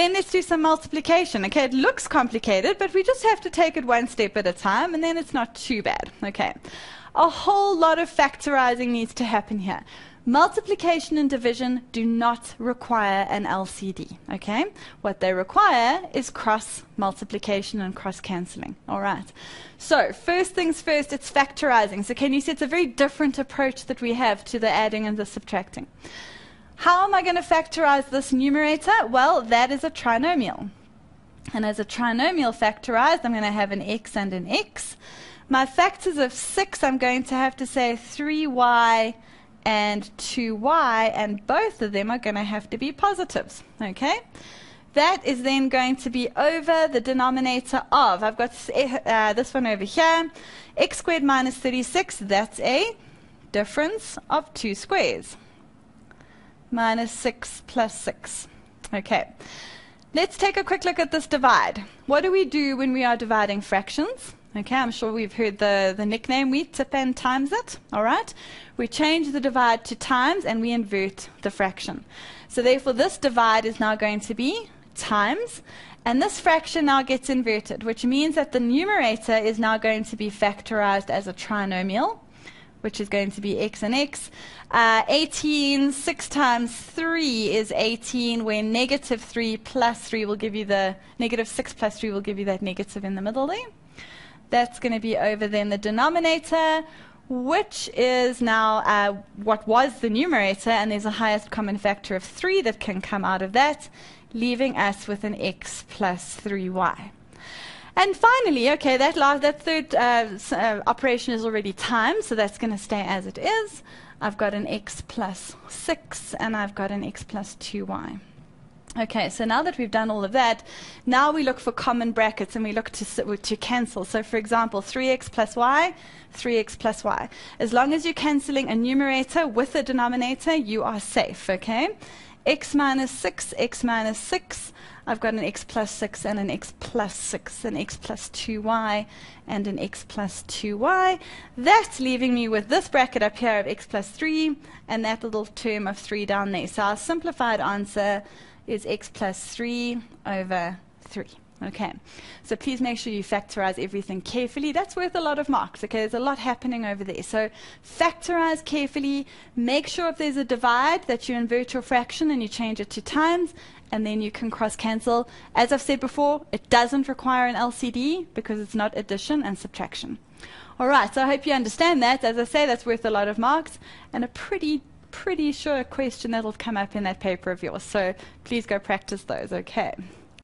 Then let's do some multiplication. Okay, it looks complicated, but we just have to take it one step at a time, and then it's not too bad. Okay, a whole lot of factorizing needs to happen here. Multiplication and division do not require an LCD, okay? What they require is cross multiplication and cross cancelling, all right? So, first things first, it's factorizing. So, can you see it's a very different approach that we have to the adding and the subtracting. How am I going to factorize this numerator? Well, that is a trinomial. And as a trinomial factorized, I'm going to have an x and an x. My factors of 6, I'm going to have to say 3y and 2y, and both of them are going to have to be positives. Okay? That is then going to be over the denominator of, I've got uh, this one over here, x squared minus 36, that's a difference of two squares. Minus 6 plus 6. Okay. Let's take a quick look at this divide. What do we do when we are dividing fractions? Okay, I'm sure we've heard the, the nickname we tip and times it. All right, we change the divide to times and we invert the fraction. So therefore, this divide is now going to be times, and this fraction now gets inverted, which means that the numerator is now going to be factorized as a trinomial, which is going to be x and x. Uh, 18, 6 times 3 is 18, where negative 3 plus 3 will give you the negative 6 plus 3 will give you that negative in the middle there. That's going to be over then the denominator, which is now uh, what was the numerator, and there's a highest common factor of 3 that can come out of that, leaving us with an x plus 3y. And finally, okay, that, last, that third uh, uh, operation is already timed, so that's going to stay as it is. I've got an x plus 6, and I've got an x plus 2y. Okay, so now that we've done all of that, now we look for common brackets and we look to, to cancel. So for example, 3x plus y, 3x plus y. As long as you're cancelling a numerator with a denominator, you are safe, okay? x minus 6, x minus 6. I've got an x plus 6 and an x plus 6, an x plus 2y and an x plus 2y. That's leaving me with this bracket up here of x plus 3 and that little term of 3 down there. So our simplified answer is x plus 3 over 3. Okay, so please make sure you factorize everything carefully. That's worth a lot of marks, okay? There's a lot happening over there. So factorize carefully. Make sure if there's a divide that you invert your fraction and you change it to times, and then you can cross cancel. As I've said before, it doesn't require an LCD because it's not addition and subtraction. All right, so I hope you understand that. As I say, that's worth a lot of marks and a pretty pretty sure question that'll come up in that paper of yours. So please go practice those, okay?